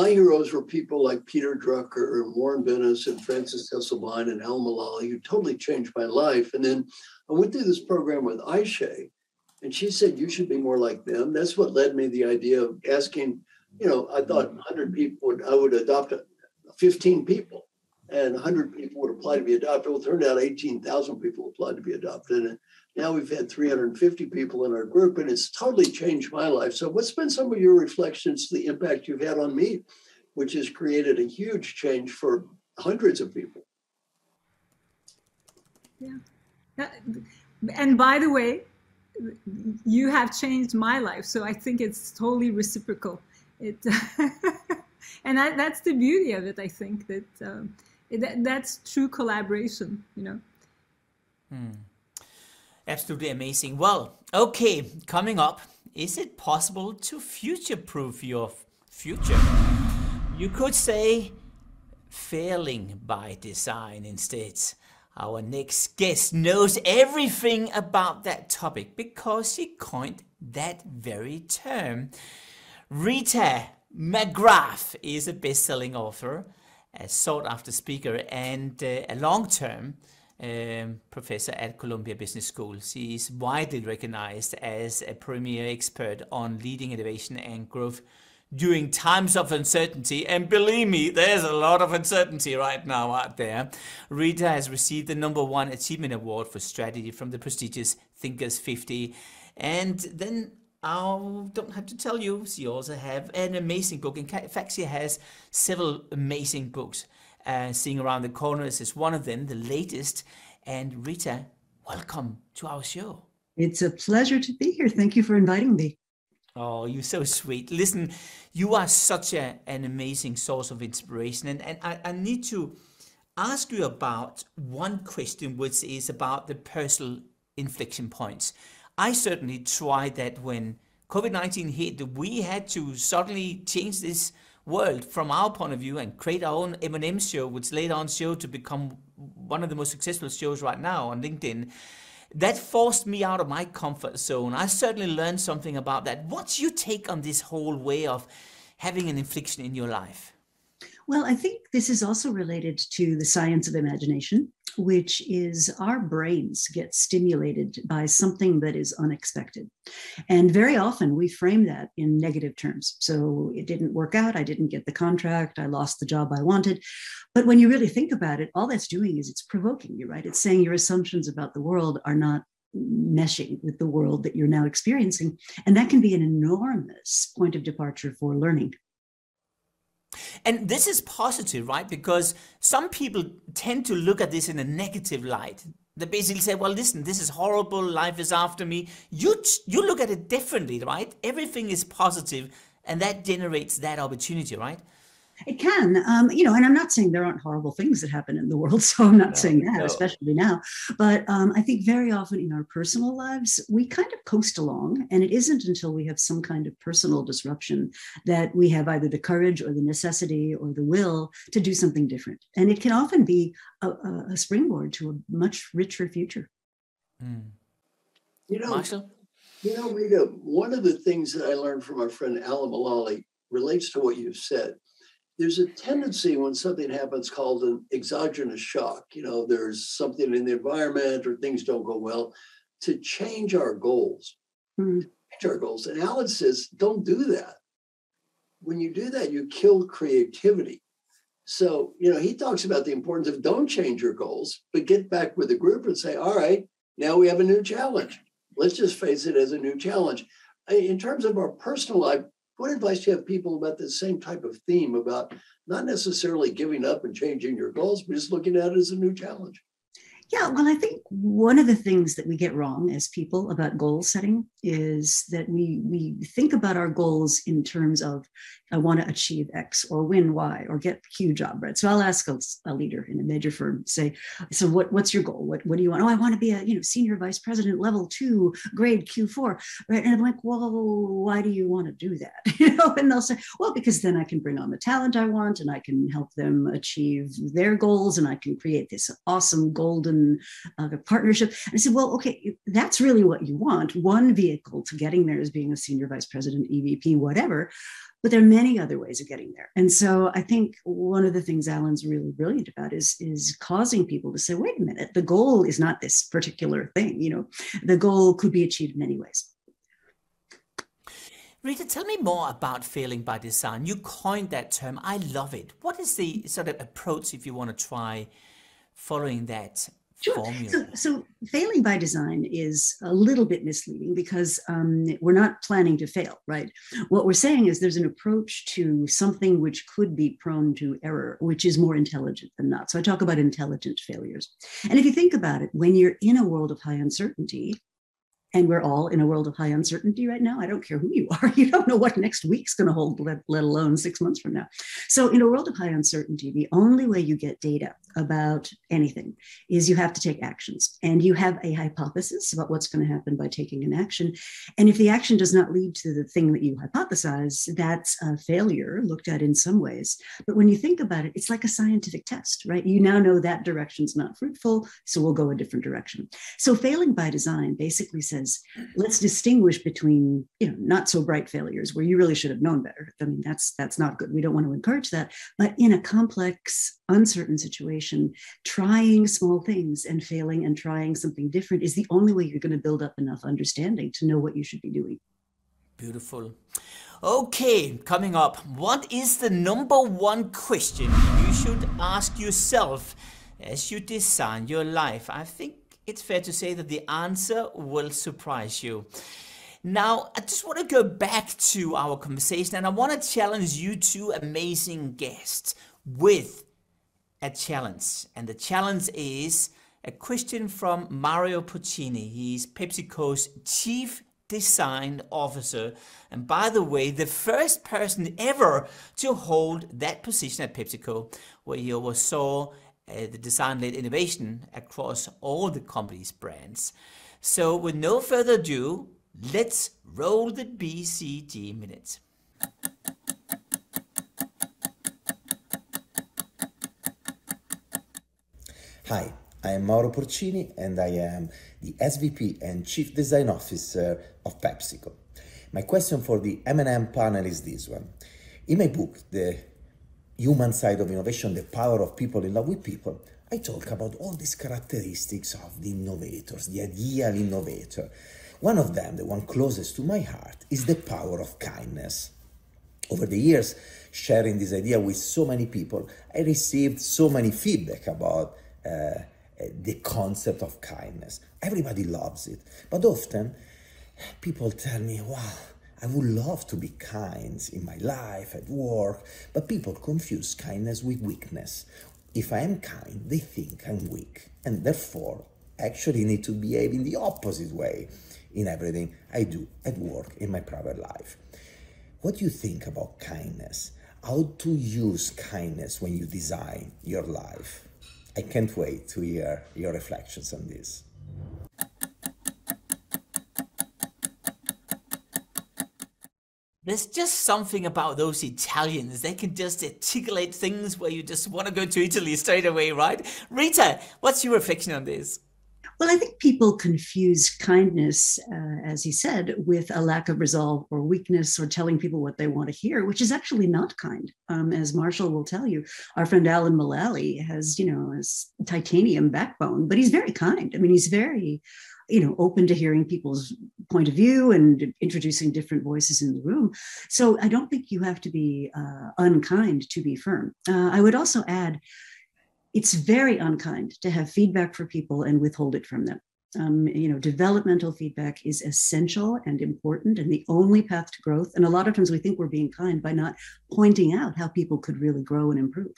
my heroes were people like Peter Drucker and Warren Bennis and Frances Hesselbein and Al Mulally, who totally changed my life. And then I went through this program with Ayse, and she said, You should be more like them. That's what led me the idea of asking, you know, I thought 100 people would, I would adopt 15 people and 100 people would apply to be adopted. Well, it turned out 18,000 people applied to be adopted. And now we've had 350 people in our group, and it's totally changed my life. So, what's been some of your reflections the impact you've had on me, which has created a huge change for hundreds of people? Yeah. And by the way, you have changed my life. So I think it's totally reciprocal. It, and that, that's the beauty of it. I think that, um, that that's true collaboration, you know. Hmm. Absolutely amazing. Well, okay, coming up, is it possible to future proof your future? You could say failing by design instead. Our next guest knows everything about that topic because she coined that very term. Rita McGrath is a best selling author, a sought after speaker, and uh, a long term um, professor at Columbia Business School. She is widely recognized as a premier expert on leading innovation and growth during times of uncertainty. And believe me, there's a lot of uncertainty right now out there. Rita has received the number one achievement award for strategy from the prestigious Thinkers 50. And then I don't have to tell you, she also have an amazing book. In fact, she has several amazing books. Uh, Seeing Around the Corners is one of them, the latest. And Rita, welcome to our show. It's a pleasure to be here. Thank you for inviting me. Oh, you're so sweet. Listen, you are such a, an amazing source of inspiration. And, and I, I need to ask you about one question, which is about the personal inflection points. I certainly tried that when COVID 19 hit. We had to suddenly change this world from our point of view and create our own M&M show, which later on showed to become one of the most successful shows right now on LinkedIn. That forced me out of my comfort zone. I certainly learned something about that. What's your take on this whole way of having an infliction in your life? Well, I think this is also related to the science of imagination, which is our brains get stimulated by something that is unexpected. And very often we frame that in negative terms. So it didn't work out. I didn't get the contract. I lost the job I wanted. But when you really think about it, all that's doing is it's provoking you, right? It's saying your assumptions about the world are not meshing with the world that you're now experiencing. And that can be an enormous point of departure for learning. And this is positive, right? Because some people tend to look at this in a negative light. They basically say, well, listen, this is horrible. Life is after me. You, you look at it differently, right? Everything is positive, and that generates that opportunity, right? It can, um, you know, and I'm not saying there aren't horrible things that happen in the world, so I'm not no, saying that, no. especially now. But um, I think very often in our personal lives, we kind of coast along, and it isn't until we have some kind of personal disruption that we have either the courage or the necessity or the will to do something different. And it can often be a, a springboard to a much richer future. Mm. You know, Marshall? you know, Rita, one of the things that I learned from our friend Alan Mulally relates to what you've said there's a tendency when something happens called an exogenous shock. You know, there's something in the environment or things don't go well to change our goals. Mm-hmm. Change our goals. And Alan says, don't do that. When you do that, you kill creativity. So, you know, he talks about the importance of don't change your goals, but get back with the group and say, all right, now we have a new challenge. Let's just face it as a new challenge. In terms of our personal life, what advice do you have people about the same type of theme about not necessarily giving up and changing your goals, but just looking at it as a new challenge? Yeah, well, I think one of the things that we get wrong as people about goal setting is that we we think about our goals in terms of I want to achieve X or win Y or get Q job, right? So I'll ask a, a, leader in a major firm, say, so what, what's your goal? What, what do you want? Oh, I want to be a you know senior vice president level two, grade Q4, right? And I'm like, well, why do you want to do that? You know, and they'll say, well, because then I can bring on the talent I want and I can help them achieve their goals and I can create this awesome golden open uh, partnership. And I said, well, okay, that's really what you want. One vehicle to getting there is being a senior vice president, EVP, whatever. But there are many other ways of getting there. And so I think one of the things Alan's really brilliant about is, is causing people to say, wait a minute, the goal is not this particular thing. You know, the goal could be achieved in many ways. Rita, tell me more about failing by design. You coined that term. I love it. What is the sort of approach if you want to try following that Sure. So, so, failing by design is a little bit misleading because um, we're not planning to fail, right? What we're saying is there's an approach to something which could be prone to error, which is more intelligent than not. So I talk about intelligent failures. And if you think about it, when you're in a world of high uncertainty, and we're all in a world of high uncertainty right now. I don't care who you are. You don't know what next week's going to hold, let, let alone six months from now. So, in a world of high uncertainty, the only way you get data about anything is you have to take actions and you have a hypothesis about what's going to happen by taking an action. And if the action does not lead to the thing that you hypothesize, that's a failure looked at in some ways. But when you think about it, it's like a scientific test, right? You now know that direction's not fruitful, so we'll go a different direction. So, failing by design basically says, let's distinguish between, you know, not so bright failures where you really should have known better. I mean, that's that's not good. We don't want to encourage that. But in a complex, uncertain situation, trying small things and failing and trying something different is the only way you're going to build up enough understanding to know what you should be doing. Beautiful. Okay, coming up, what is the number one question you should ask yourself as you design your life? I think it's fair to say that the answer will surprise you. Now, I just want to go back to our conversation and I want to challenge you two amazing guests with a challenge. And the challenge is a question from Mauro Porcini. He's PepsiCo's Chief Design Officer. And by the way, the first person ever to hold that position at PepsiCo, where he oversaw uh, the design-led innovation across all the company's brands. So with no further ado, let's roll the BCG minute. Hi, I am Mauro Porcini and I am the SVP and Chief Design Officer of PepsiCo. My question for the M&M panel is this one. In my book, The human side of innovation, the power of people in love with people, I talk about all these characteristics of the innovators, the ideal innovator. One of them, the one closest to my heart, is the power of kindness. Over the years, sharing this idea with so many people, I received so many feedback about uh, the concept of kindness. Everybody loves it, but often people tell me, wow, I would love to be kind in my life, at work, but people confuse kindness with weakness. If I am kind, they think I'm weak, and therefore actually need to behave in the opposite way in everything I do at work, in my private life. What do you think about kindness? How to use kindness when you design your life? I can't wait to hear your reflections on this. There's just something about those Italians. They can just articulate things where you just want to go to Italy straight away, right? Rita, what's your reflection on this? Well, I think people confuse kindness, uh, as he said, with a lack of resolve or weakness or telling people what they want to hear, which is actually not kind. Um, as Marshall will tell you, our friend Alan Mulally has, you know, a titanium backbone, but he's very kind. I mean, he's very you know open to hearing people's point of view and introducing different voices in the room. So i don't think you have to be uh, unkind to be firm. Uh, i would also add it's very unkind to have feedback for people and withhold it from them. Um, you know developmental feedback is essential and important and the only path to growth. And a lot of times we think we're being kind by not pointing out how people could really grow and improve